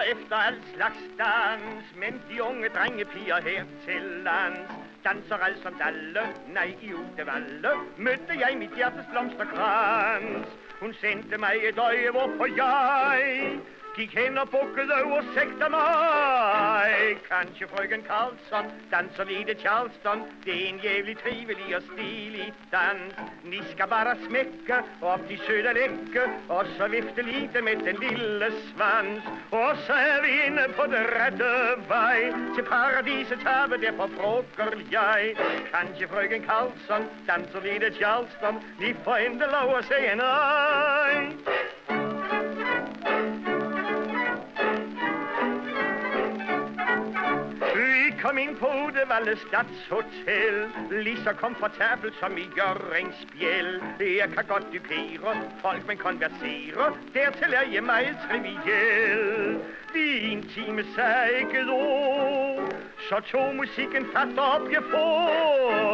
efter al slags dans, men de unge drengepiger her til lands danser alt som dalle, nej i udevalle, mødte jeg mit hjertes blomsterkrans. Hun sendte mig et øje, hvorfor jeg gik hen og bukkede og sægte mig. Kanskje frøken Carlson danser lite Charleston. Det er en jævlig trivelig og stilig dans. Ni skal bare smække op de søde lække, og så vifte lite med den lille svans. Og så er vi inde på det rette vej. Til paradiset tabe, derfor frukker jeg. Kanskje frøken Carlson danser lite Charleston. Ni får endelig lov at sige nej. Kom ind på Udevalde Stadshotel Lige så komfortabel som i Jørgens Jeg kan godt dykere, folk, man konverserer, Dertil er jeg meget triviel. Vi intime sagde ikke et ord Så tog musikken fat op, jeg får.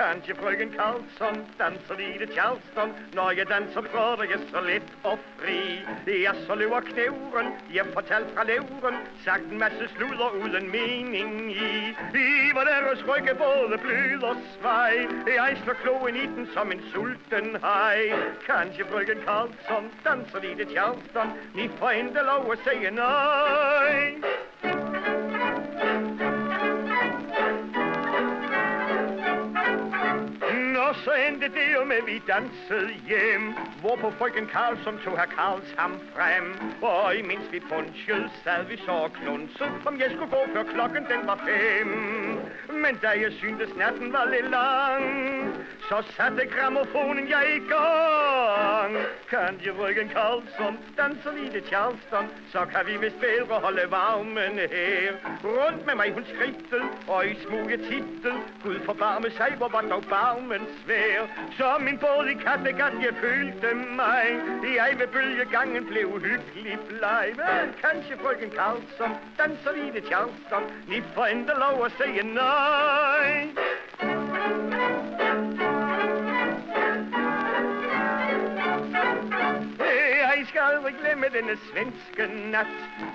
Kanskje frøken Karlsson danser lite Charleston Når jeg danser prøver jeg så let og fri. Jeg så løver knævren, jeg fortalt fra leveren Sagt en masse sludder uden mening i. I hvor deres rygge både blød og svej. Jeg slår kloen i den som en sulten hej Kanskje frøken Karlsson danser lite Charleston Ni får endelig lov at sige nej. Så endte det jo med, at vi dansede hjem, hvorpå frøken Karlsson tog herr Karls ham frem. Og imens vi punchede, sad vi så og klunsede, om jeg skulle gå, før klokken den var fem. Men da jeg syntes, natten var lidt lang, så satte gramofonen jeg i gang. Kan de frøken Karlsson danse lige Charleston, så kan vi vist bedre holde varmen her. Rundt med mig hun skridtede, og i smuge titel, Gud forbarme sig, hvor var dog barmen svær vejr Som en båd i Kattegat, jeg følte mig. Jeg ved bølgegangen blev hyggelig bleg. Men kanskje frøken Karlsson danser lige det Charleston. Ni får endda lov at sige nej. Aldrig glemme denne svenske nat.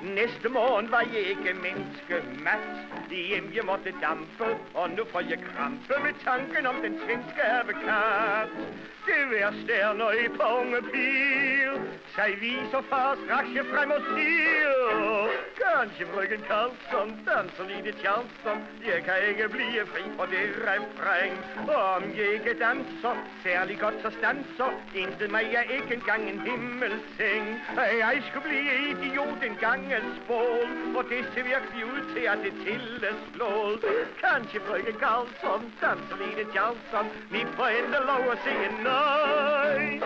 Næste morgen var jeg ikke menneske mat. Hjem jeg måtte dampe, og nu får jeg krampe med tanken om den svenske advokat. Det værste er, når I på unge piger Zij viser far straks jeg frem og siger. Kanskje frøken Karlsson danser i det Charleston. Jeg kan ikke blive fri for det refræng. Om jeg ikke danser, særlig godt så stanser, intet mig jeg ikke engang en himmelseng. Jeg skulle blive idiot en gang af spål, for det ser virkelig ud til, at det tilles flål. Kanskje frøken Karlsson danser i det Charleston. Vi får endda lov at sige nej.